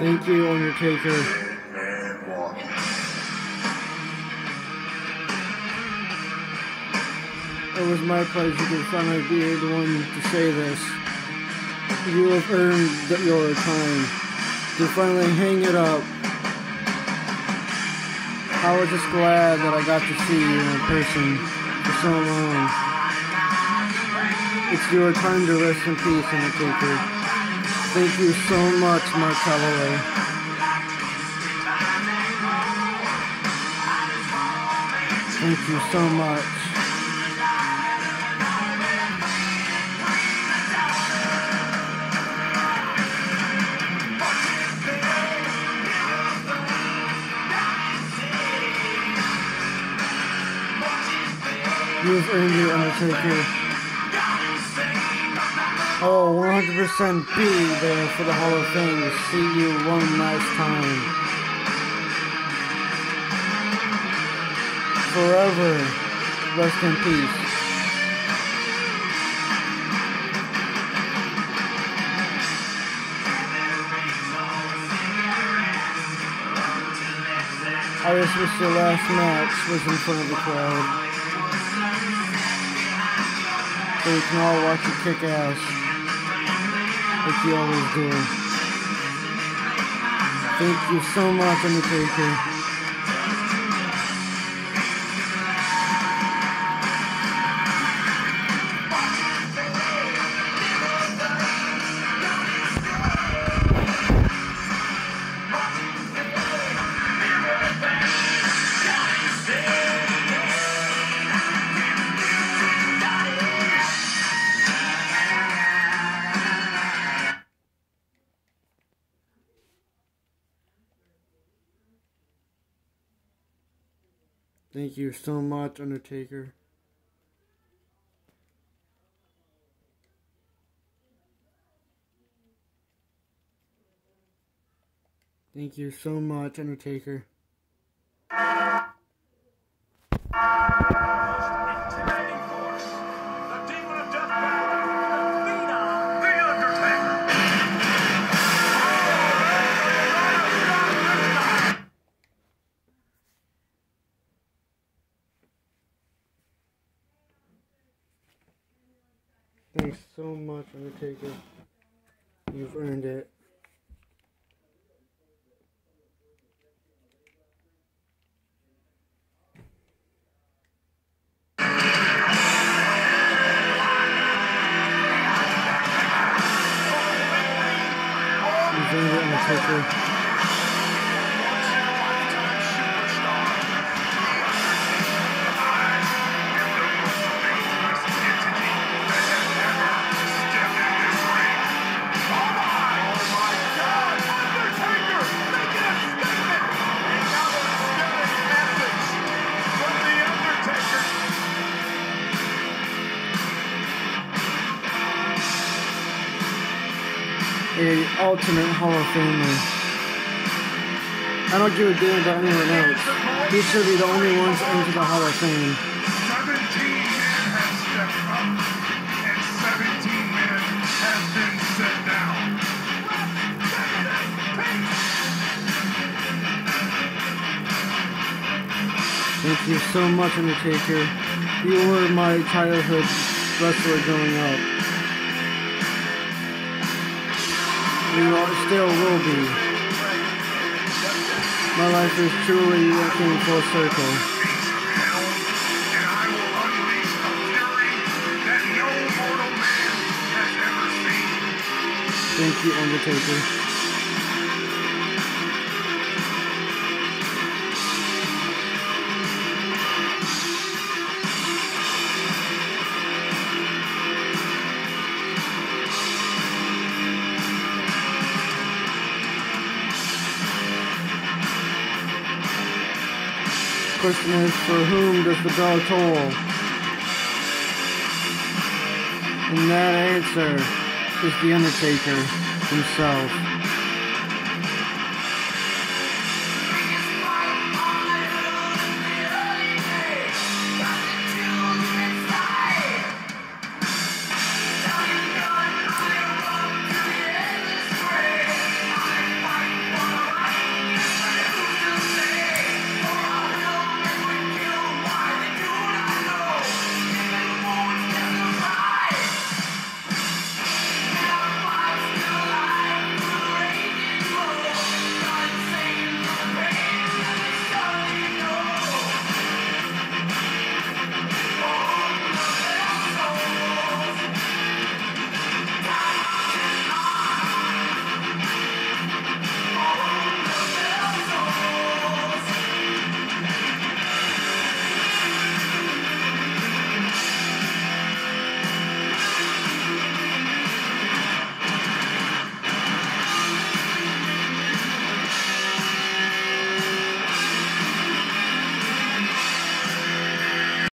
Thank you, Undertaker. It was my pleasure to finally be the one to say this. You have earned your time to finally hang it up. I was just glad that I got to see you in person for so long. It's your time to rest in peace, Undertaker. Thank you so much, Mark Calaway. Thank you so much. You've earned it, Undertaker. Oh, 100% be there for the Hall of Fame see you one last time. Forever, rest in peace. I just wish the last match was in front of the crowd. So we can all watch you kick ass. Like you always do. Thank you so much, Undertaker. Thank you so much, Undertaker. Thank you so much, Undertaker. Thanks so much, Undertaker. You've earned it. You've earned it. Ultimate Hall of Famer. I don't give a damn about anyone else. These should be the only ones into the Hall of Fame. 17 men have stepped up, and 17 men have been set down. Thank you so much, Undertaker. You were my childhood wrestler growing up. You still will be. My life is truly came full circle. Thank you, will The question is, for whom does the bell toll? And that answer is the Undertaker himself.